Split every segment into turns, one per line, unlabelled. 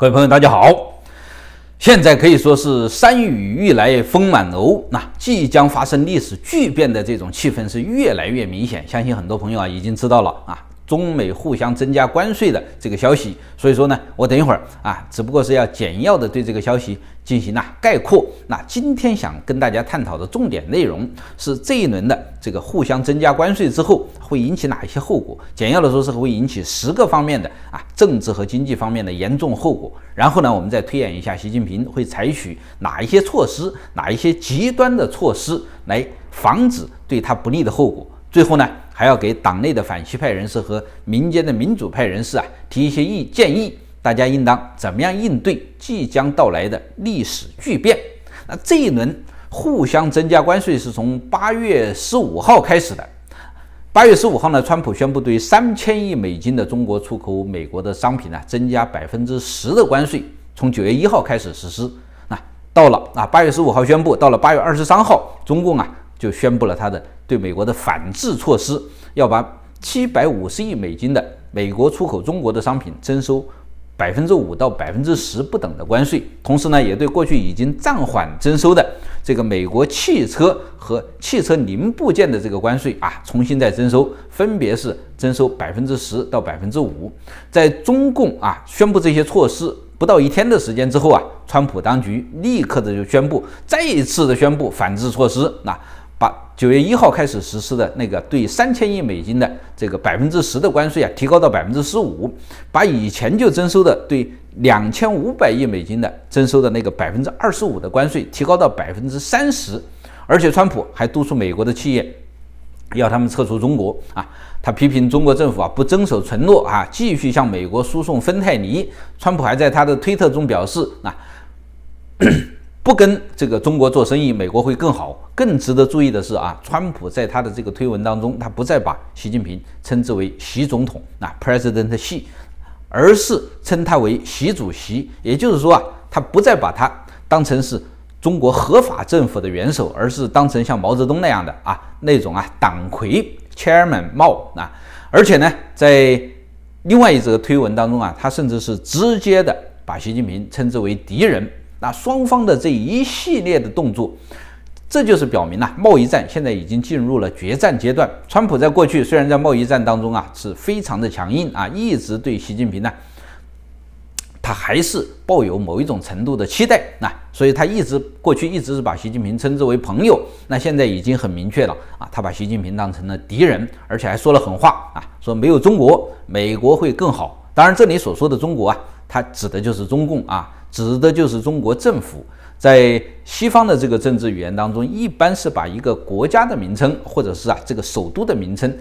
各位朋友，大家好！现在可以说是山雨欲来风满楼，那即将发生历史巨变的这种气氛是越来越明显。相信很多朋友啊已经知道了啊。中美互相增加关税的这个消息，所以说呢，我等一会儿啊，只不过是要简要的对这个消息进行啊概括。那今天想跟大家探讨的重点内容是这一轮的这个互相增加关税之后会引起哪一些后果？简要的说是会引起十个方面的啊政治和经济方面的严重后果。然后呢，我们再推演一下习近平会采取哪一些措施，哪一些极端的措施来防止对他不利的后果。最后呢？还要给党内的反西派人士和民间的民主派人士啊提一些意建议，大家应当怎么样应对即将到来的历史巨变？那这一轮互相增加关税是从八月十五号开始的。八月十五号呢，川普宣布对三千亿美金的中国出口美国的商品呢增加百分之十的关税，从九月一号开始实施。那到了啊，八月十五号宣布，到了八月二十三号，中共啊。就宣布了他的对美国的反制措施，要把七百五十亿美金的美国出口中国的商品征收百分之五到百分之十不等的关税，同时呢，也对过去已经暂缓征收的这个美国汽车和汽车零部件的这个关税啊，重新再征收，分别是征收百分之十到百分之五。在中共啊宣布这些措施不到一天的时间之后啊，川普当局立刻的就宣布再一次的宣布反制措施，那。九月一号开始实施的那个对三千亿美金的这个百分之十的关税啊，提高到百分之十五，把以前就征收的对两千五百亿美金的征收的那个百分之二十五的关税提高到百分之三十，而且川普还督促美国的企业要他们撤出中国啊，他批评中国政府啊不遵守承诺啊，继续向美国输送芬太尼。川普还在他的推特中表示啊。不跟这个中国做生意，美国会更好。更值得注意的是啊，川普在他的这个推文当中，他不再把习近平称之为习总统，那 President Xi，而是称他为习主席。也就是说啊，他不再把他当成是中国合法政府的元首，而是当成像毛泽东那样的啊那种啊党魁 Chairman Mao 啊。而且呢，在另外一则推文当中啊，他甚至是直接的把习近平称之为敌人。那双方的这一系列的动作，这就是表明呐，贸易战现在已经进入了决战阶段。川普在过去虽然在贸易战当中啊是非常的强硬啊，一直对习近平呢，他还是抱有某一种程度的期待啊，所以他一直过去一直是把习近平称之为朋友。那现在已经很明确了啊，他把习近平当成了敌人，而且还说了狠话啊，说没有中国，美国会更好。当然，这里所说的中国啊，它指的就是中共啊。指的就是中国政府，在西方的这个政治语言当中，一般是把一个国家的名称，或者是啊这个首都的名称，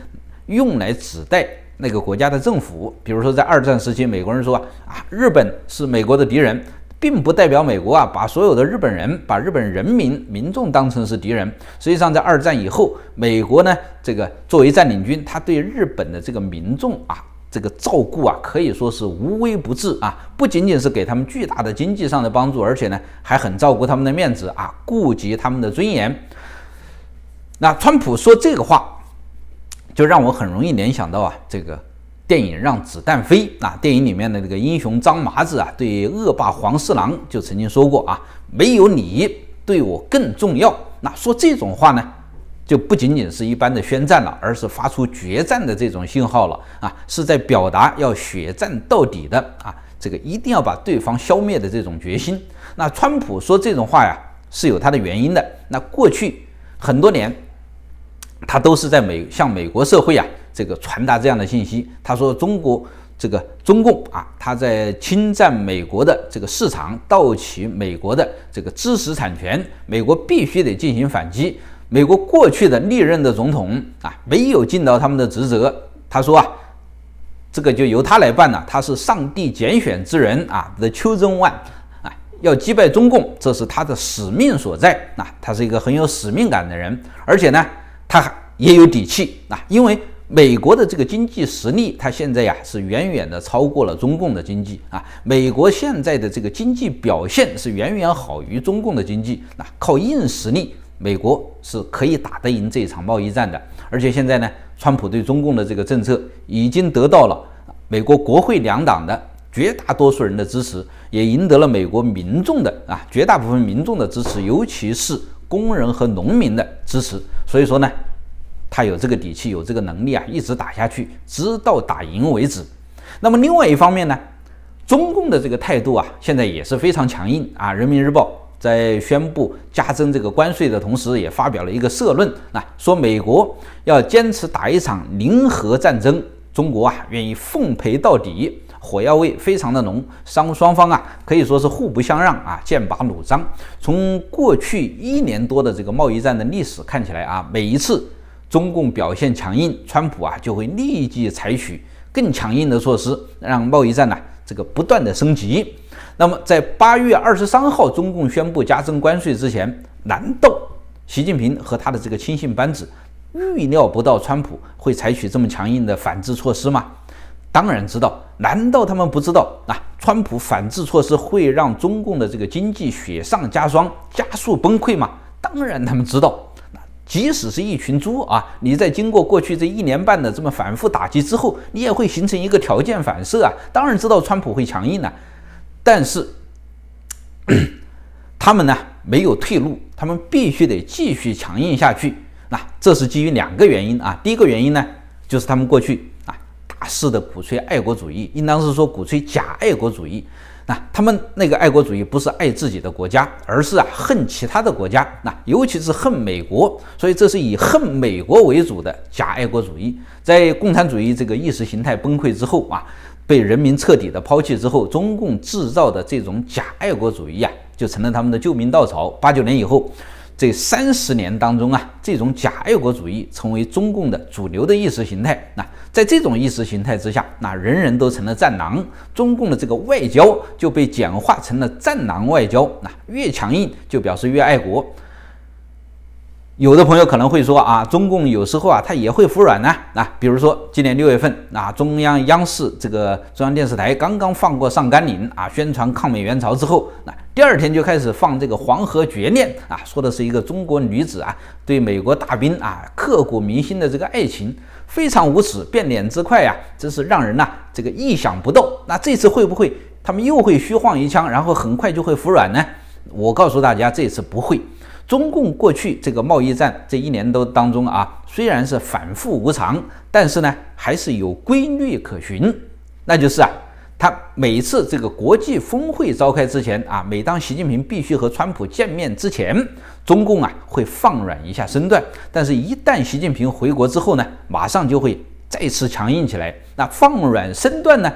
用来指代那个国家的政府。比如说，在二战时期，美国人说啊，日本是美国的敌人，并不代表美国啊把所有的日本人、把日本人民民众当成是敌人。实际上，在二战以后，美国呢这个作为占领军，他对日本的这个民众啊。这个照顾啊，可以说是无微不至啊，不仅仅是给他们巨大的经济上的帮助，而且呢，还很照顾他们的面子啊，顾及他们的尊严。那川普说这个话，就让我很容易联想到啊，这个电影《让子弹飞》啊，电影里面的那个英雄张麻子啊，对恶霸黄四郎就曾经说过啊，没有你对我更重要。那说这种话呢？就不仅仅是一般的宣战了，而是发出决战的这种信号了啊！是在表达要血战到底的啊！这个一定要把对方消灭的这种决心。那川普说这种话呀，是有他的原因的。那过去很多年，他都是在美向美国社会啊这个传达这样的信息。他说中国这个中共啊，他在侵占美国的这个市场，盗取美国的这个知识产权，美国必须得进行反击。美国过去的历任的总统啊，没有尽到他们的职责。他说啊，这个就由他来办了。他是上帝拣选之人啊，the chosen one 啊，要击败中共，这是他的使命所在。啊，他是一个很有使命感的人，而且呢，他也有底气啊，因为美国的这个经济实力，他现在呀是远远的超过了中共的经济啊。美国现在的这个经济表现是远远好于中共的经济，那靠硬实力。美国是可以打得赢这一场贸易战的，而且现在呢，川普对中共的这个政策已经得到了美国国会两党的绝大多数人的支持，也赢得了美国民众的啊绝大部分民众的支持，尤其是工人和农民的支持。所以说呢，他有这个底气，有这个能力啊，一直打下去，直到打赢为止。那么另外一方面呢，中共的这个态度啊，现在也是非常强硬啊。人民日报在宣布加征这个关税的同时，也发表了一个社论啊，说美国要坚持打一场零和战争，中国啊愿意奉陪到底。火药味非常的浓，双双方啊可以说是互不相让啊，剑拔弩张。从过去一年多的这个贸易战的历史看起来啊，每一次中共表现强硬，川普啊就会立即采取更强硬的措施，让贸易战呢这个不断的升级。那么在八月二十三号中共宣布加征关税之前，难道习近平和他的这个亲信班子预料不到川普会采取这么强硬的反制措施吗？当然知道，难道他们不知道啊？川普反制措施会让中共的这个经济雪上加霜，加速崩溃吗？当然他们知道。那即使是一群猪啊，你在经过过去这一年半的这么反复打击之后，你也会形成一个条件反射啊。当然知道川普会强硬的，但是 他们呢没有退路，他们必须得继续强硬下去。那这是基于两个原因啊。第一个原因呢，就是他们过去啊。大肆的鼓吹爱国主义，应当是说鼓吹假爱国主义。那他们那个爱国主义不是爱自己的国家，而是啊恨其他的国家。那尤其是恨美国，所以这是以恨美国为主的假爱国主义。在共产主义这个意识形态崩溃之后啊，被人民彻底的抛弃之后，中共制造的这种假爱国主义啊，就成了他们的救命稻草。八九年以后。这三十年当中啊，这种假爱国主义成为中共的主流的意识形态。那在这种意识形态之下，那人人都成了战狼，中共的这个外交就被简化成了战狼外交。那越强硬就表示越爱国。有的朋友可能会说啊，中共有时候啊，他也会服软呢。啊，比如说今年六月份，啊，中央央视这个中央电视台刚刚放过上甘岭啊，宣传抗美援朝之后，那第二天就开始放这个黄河绝恋啊，说的是一个中国女子啊对美国大兵啊刻骨铭心的这个爱情，非常无耻，变脸之快呀，真是让人呐这个意想不到。那这次会不会他们又会虚晃一枪，然后很快就会服软呢？我告诉大家，这次不会。中共过去这个贸易战这一年多当中啊，虽然是反复无常，但是呢还是有规律可循。那就是啊，他每次这个国际峰会召开之前啊，每当习近平必须和川普见面之前，中共啊会放软一下身段。但是，一旦习近平回国之后呢，马上就会再次强硬起来。那放软身段呢，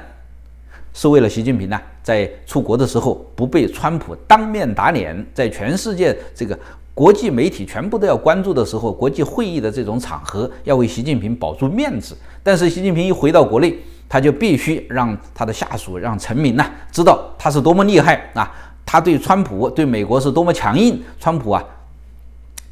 是为了习近平呢在出国的时候不被川普当面打脸，在全世界这个。国际媒体全部都要关注的时候，国际会议的这种场合要为习近平保住面子。但是习近平一回到国内，他就必须让他的下属、让臣民呐知道他是多么厉害啊！他对川普、对美国是多么强硬。川普啊，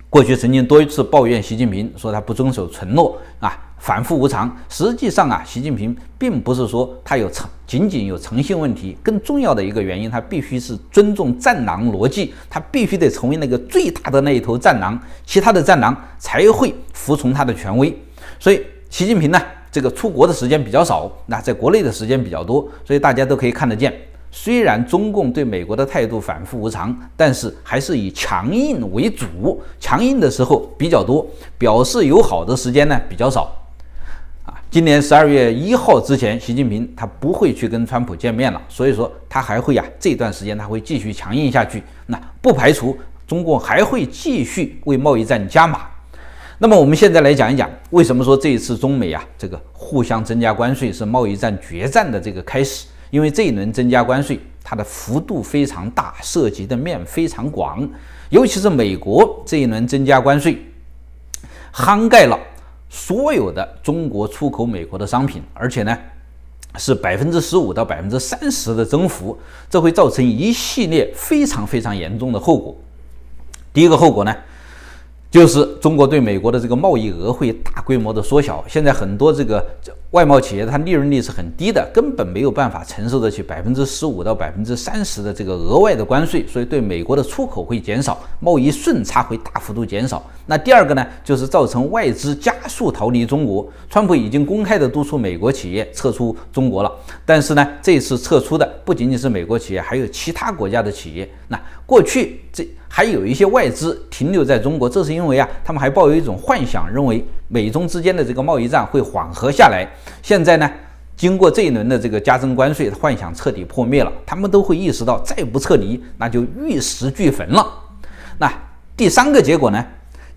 过去曾经多次抱怨习近平，说他不遵守承诺啊。反复无常，实际上啊，习近平并不是说他有诚，仅仅有诚信问题，更重要的一个原因，他必须是尊重战狼逻辑，他必须得成为那个最大的那一头战狼，其他的战狼才会服从他的权威。所以，习近平呢，这个出国的时间比较少，那在国内的时间比较多，所以大家都可以看得见，虽然中共对美国的态度反复无常，但是还是以强硬为主，强硬的时候比较多，表示友好的时间呢比较少。今年十二月一号之前，习近平他不会去跟川普见面了，所以说他还会呀，这段时间他会继续强硬下去。那不排除中共还会继续为贸易战加码。那么我们现在来讲一讲，为什么说这一次中美啊这个互相增加关税是贸易战决战的这个开始？因为这一轮增加关税，它的幅度非常大，涉及的面非常广，尤其是美国这一轮增加关税，涵盖了。所有的中国出口美国的商品，而且呢是百分之十五到百分之三十的增幅，这会造成一系列非常非常严重的后果。第一个后果呢，就是中国对美国的这个贸易额会大规模的缩小。现在很多这个外贸企业它利润率是很低的，根本没有办法承受得起百分之十五到百分之三十的这个额外的关税，所以对美国的出口会减少，贸易顺差会大幅度减少。那第二个呢，就是造成外资加速逃离中国。川普已经公开的督促美国企业撤出中国了，但是呢，这次撤出的不仅仅是美国企业，还有其他国家的企业。那过去这。还有一些外资停留在中国，这是因为啊，他们还抱有一种幻想，认为美中之间的这个贸易战会缓和下来。现在呢，经过这一轮的这个加征关税，幻想彻底破灭了，他们都会意识到，再不撤离，那就玉石俱焚了。那第三个结果呢？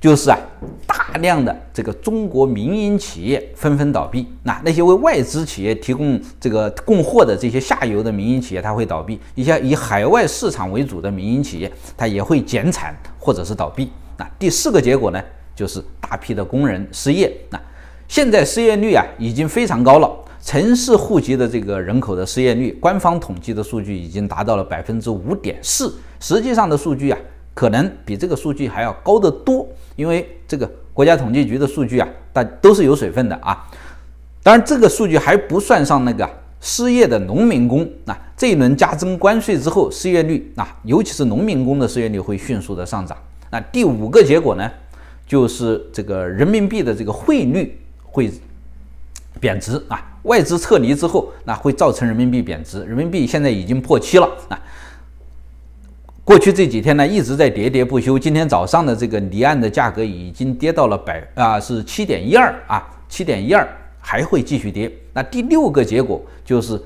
就是啊，大量的这个中国民营企业纷纷倒闭，那那些为外资企业提供这个供货的这些下游的民营企业，它会倒闭；一些以海外市场为主的民营企业，它也会减产或者是倒闭。那第四个结果呢，就是大批的工人失业。那现在失业率啊已经非常高了，城市户籍的这个人口的失业率，官方统计的数据已经达到了百分之五点四，实际上的数据啊。可能比这个数据还要高得多，因为这个国家统计局的数据啊，但都是有水分的啊。当然，这个数据还不算上那个失业的农民工。那这一轮加征关税之后，失业率啊，尤其是农民工的失业率会迅速的上涨。那第五个结果呢，就是这个人民币的这个汇率会贬值啊。外资撤离之后，那会造成人民币贬值。人民币现在已经破七了啊。过去这几天呢，一直在喋喋不休。今天早上的这个离岸的价格已经跌到了百啊，是七点一二啊，七点一二还会继续跌。那第六个结果就是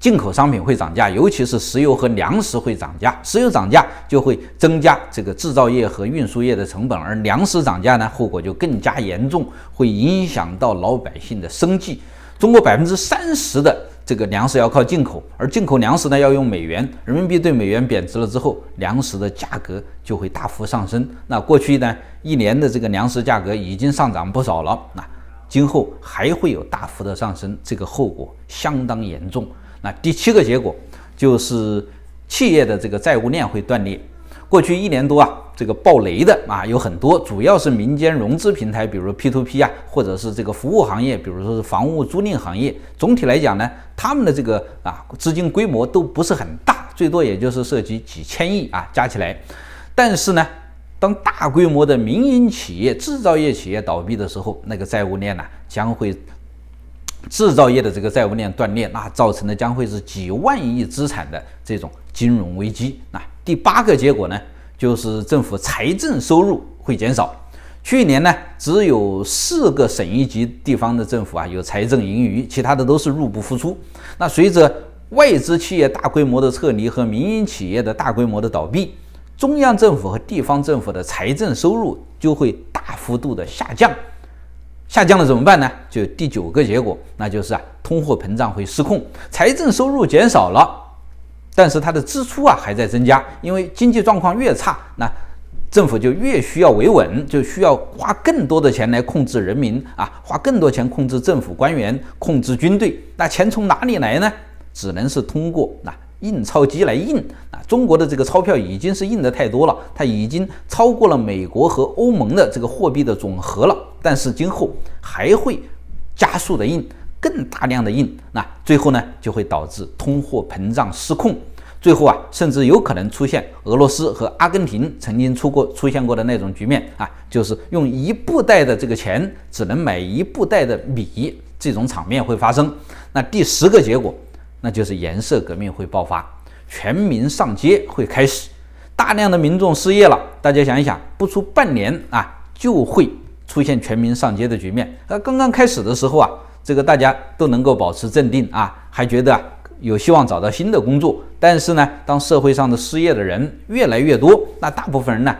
进口商品会涨价，尤其是石油和粮食会涨价。石油涨价就会增加这个制造业和运输业的成本，而粮食涨价呢，后果就更加严重，会影响到老百姓的生计。中国百分之三十的。这个粮食要靠进口，而进口粮食呢要用美元，人民币对美元贬值了之后，粮食的价格就会大幅上升。那过去呢一年的这个粮食价格已经上涨不少了，那今后还会有大幅的上升，这个后果相当严重。那第七个结果就是企业的这个债务链会断裂。过去一年多啊。这个暴雷的啊有很多，主要是民间融资平台，比如 P2P 啊，或者是这个服务行业，比如说是房屋租赁行业。总体来讲呢，他们的这个啊资金规模都不是很大，最多也就是涉及几千亿啊加起来。但是呢，当大规模的民营企业、制造业企业倒闭的时候，那个债务链呢将会制造业的这个债务链断裂，那造成的将会是几万亿资产的这种金融危机。那第八个结果呢？就是政府财政收入会减少。去年呢，只有四个省一级地方的政府啊有财政盈余，其他的都是入不敷出。那随着外资企业大规模的撤离和民营企业的大规模的倒闭，中央政府和地方政府的财政收入就会大幅度的下降。下降了怎么办呢？就第九个结果，那就是啊，通货膨胀会失控，财政收入减少了。但是它的支出啊还在增加，因为经济状况越差，那政府就越需要维稳，就需要花更多的钱来控制人民啊，花更多钱控制政府官员、控制军队。那钱从哪里来呢？只能是通过那印钞机来印啊。中国的这个钞票已经是印的太多了，它已经超过了美国和欧盟的这个货币的总和了。但是今后还会加速的印，更大量的印，那最后呢就会导致通货膨胀失控。最后啊，甚至有可能出现俄罗斯和阿根廷曾经出过出现过的那种局面啊，就是用一布袋的这个钱只能买一布袋的米，这种场面会发生。那第十个结果，那就是颜色革命会爆发，全民上街会开始，大量的民众失业了。大家想一想，不出半年啊，就会出现全民上街的局面。那，刚刚开始的时候啊，这个大家都能够保持镇定啊，还觉得。有希望找到新的工作，但是呢，当社会上的失业的人越来越多，那大部分人呢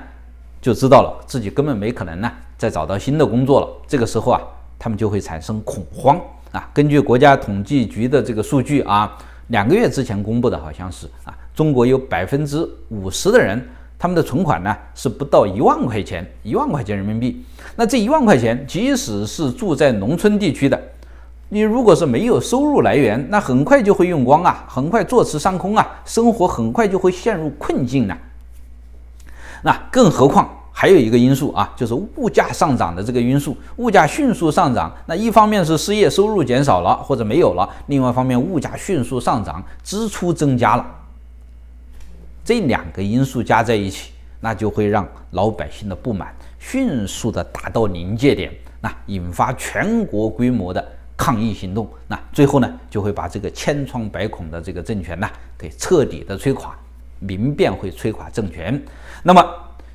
就知道了自己根本没可能呢再找到新的工作了。这个时候啊，他们就会产生恐慌啊。根据国家统计局的这个数据啊，两个月之前公布的好像是啊，中国有百分之五十的人，他们的存款呢是不到一万块钱，一万块钱人民币。那这一万块钱，即使是住在农村地区的。你如果是没有收入来源，那很快就会用光啊，很快坐吃山空啊，生活很快就会陷入困境了。那更何况还有一个因素啊，就是物价上涨的这个因素，物价迅速上涨，那一方面是失业收入减少了或者没有了，另外一方面物价迅速上涨，支出增加了，这两个因素加在一起，那就会让老百姓的不满迅速的达到临界点，那引发全国规模的抗议行动，那最后呢，就会把这个千疮百孔的这个政权呢给彻底的摧垮，民变会摧垮政权，那么。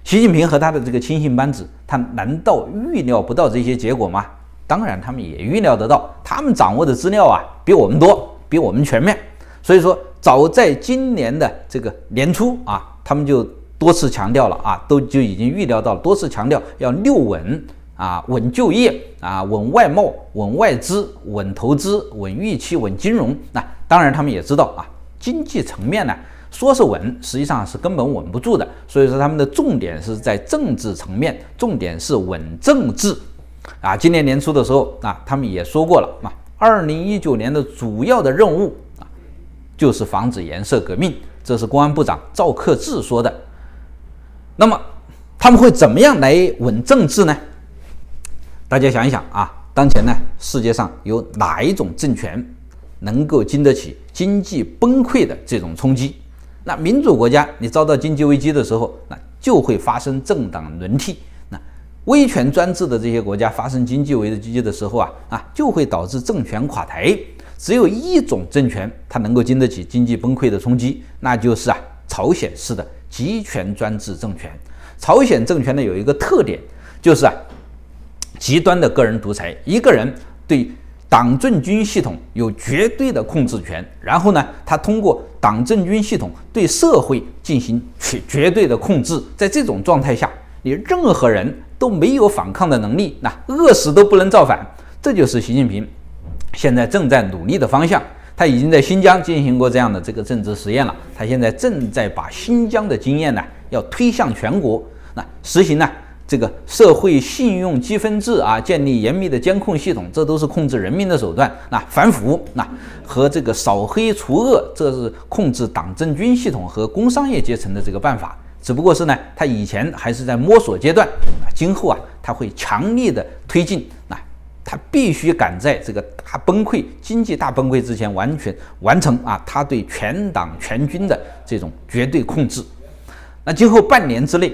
习近平和他的这个亲信班子，他难道预料不到这些结果吗？当然，他们也预料得到，他们掌握的资料啊比我们多，比我们全面。所以说，早在今年的这个年初啊，他们就多次强调了啊，都就已经预料到，多次强调要六稳啊，稳就业啊，稳外贸，稳外资，稳投资，稳预期，稳金融。那当然，他们也知道啊，经济层面呢。说是稳，实际上是根本稳不住的。所以说，他们的重点是在政治层面，重点是稳政治。啊，今年年初的时候啊，他们也说过了嘛，二零一九年的主要的任务啊，就是防止颜色革命。这是公安部长赵克志说的。那么，他们会怎么样来稳政治呢？大家想一想啊，当前呢，世界上有哪一种政权能够经得起经济崩溃的这种冲击？那民主国家，你遭到经济危机的时候，那就会发生政党轮替；那威权专制的这些国家发生经济危机的时候啊啊，就会导致政权垮台。只有一种政权，它能够经得起经济崩溃的冲击，那就是啊朝鲜式的集权专制政权。朝鲜政权呢有一个特点，就是啊极端的个人独裁，一个人对。党政军系统有绝对的控制权，然后呢，他通过党政军系统对社会进行绝绝对的控制。在这种状态下，你任何人都没有反抗的能力，那饿死都不能造反。这就是习近平 现在正在努力的方向。他已经在新疆进行过这样的这个政治实验了，他现在正在把新疆的经验呢，要推向全国，那实行呢。这个社会信用积分制啊，建立严密的监控系统，这都是控制人民的手段。那反腐，那和这个扫黑除恶，这是控制党政军系统和工商业阶层的这个办法。只不过是呢，他以前还是在摸索阶段，今后啊，他会强力的推进。那他必须赶在这个大崩溃、经济大崩溃之前，完全完成啊，他对全党全军的这种绝对控制。那今后半年之内。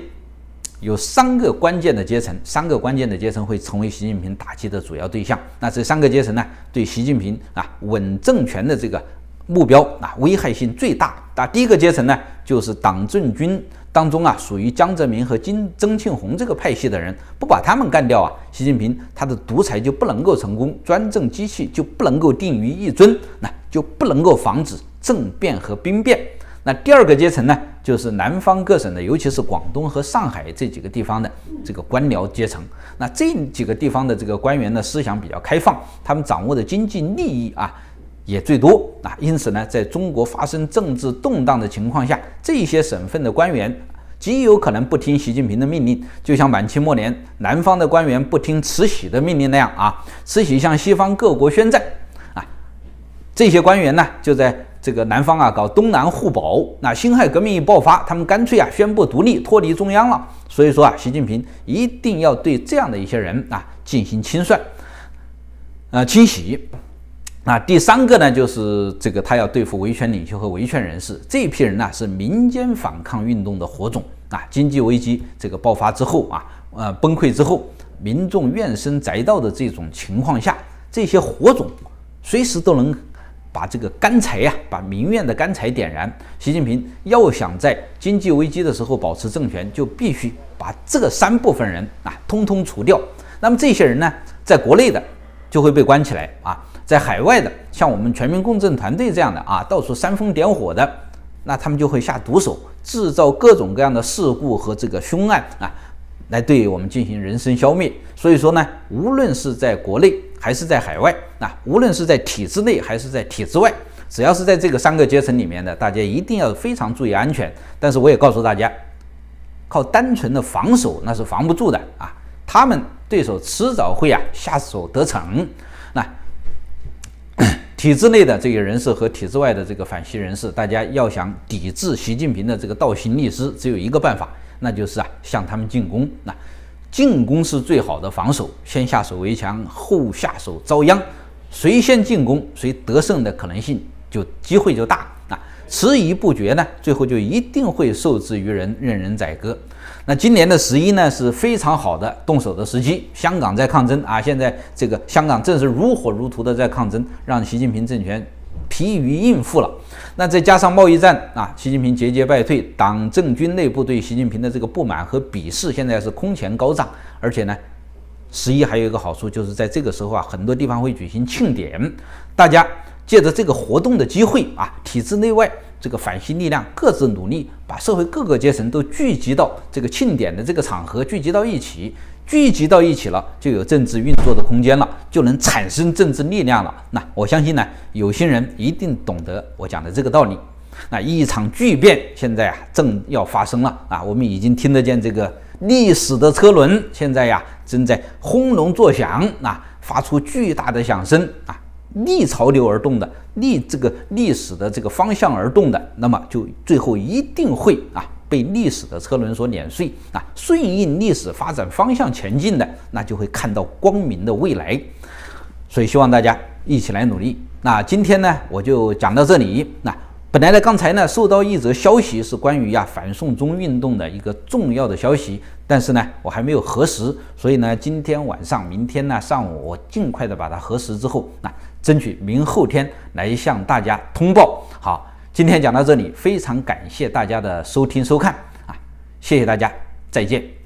有三个关键的阶层，三个关键的阶层会成为习近平打击的主要对象。那这三个阶层呢，对习近平啊稳政权的这个目标啊危害性最大。那第一个阶层呢，就是党政军当中啊属于江泽民和金曾庆红这个派系的人，不把他们干掉啊，习近平他的独裁就不能够成功，专政机器就不能够定于一尊，那就不能够防止政变和兵变。那第二个阶层呢，就是南方各省的，尤其是广东和上海这几个地方的这个官僚阶层。那这几个地方的这个官员的思想比较开放，他们掌握的经济利益啊也最多啊。因此呢，在中国发生政治动荡的情况下，这些省份的官员极有可能不听习近平的命令，就像满清末年南方的官员不听慈禧的命令那样啊。慈禧向西方各国宣战啊，这些官员呢就在。这个南方啊，搞东南互保。那辛亥革命一爆发，他们干脆啊宣布独立，脱离中央了。所以说啊，习近平一定要对这样的一些人啊进行清算，呃清洗。那第三个呢，就是这个他要对付维权领袖和维权人士这批人呢，是民间反抗运动的火种啊。经济危机这个爆发之后啊，呃崩溃之后，民众怨声载道的这种情况下，这些火种随时都能。把这个干柴呀，把民怨的干柴点燃。习近平要想在经济危机的时候保持政权，就必须把这三部分人啊通通除掉。那么这些人呢，在国内的就会被关起来啊，在海外的，像我们全民共振团队这样的啊，到处煽风点火的，那他们就会下毒手，制造各种各样的事故和这个凶案啊，来对我们进行人身消灭。所以说呢，无论是在国内，还是在海外，那无论是在体制内还是在体制外，只要是在这个三个阶层里面的，大家一定要非常注意安全。但是我也告诉大家，靠单纯的防守那是防不住的啊！他们对手迟早会啊下手得逞。那 体制内的这些人士和体制外的这个反习人士，大家要想抵制习近平的这个倒行逆施，只有一个办法，那就是啊向他们进攻。那进攻是最好的防守，先下手为强，后下手遭殃。谁先进攻，谁得胜的可能性就机会就大。啊，迟疑不决呢，最后就一定会受制于人，任人宰割。那今年的十一呢是非常好的动手的时机，香港在抗争啊，现在这个香港正是如火如荼的在抗争，让习近平政权疲于应付了。那再加上贸易战啊，习近平节节败退，党政军内部对习近平的这个不满和鄙视现在是空前高涨。而且呢，十一还有一个好处，就是在这个时候啊，很多地方会举行庆典，大家借着这个活动的机会啊，体制内外。这个反西力量各自努力，把社会各个阶层都聚集到这个庆典的这个场合，聚集到一起，聚集到一起了，就有政治运作的空间了，就能产生政治力量了。那我相信呢，有心人一定懂得我讲的这个道理。那一场巨变现在啊正要发生了啊，我们已经听得见这个历史的车轮现在呀正在轰隆作响啊，发出巨大的响声啊。逆潮流而动的，逆这个历史的这个方向而动的，那么就最后一定会啊被历史的车轮所碾碎啊，顺应历史发展方向前进的，那就会看到光明的未来。所以希望大家一起来努力。那今天呢，我就讲到这里。那。本来呢，刚才呢收到一则消息，是关于呀反送中运动的一个重要的消息，但是呢我还没有核实，所以呢今天晚上、明天呢上午我尽快的把它核实之后，那争取明后天来向大家通报。好，今天讲到这里，非常感谢大家的收听收看啊，谢谢大家，再见。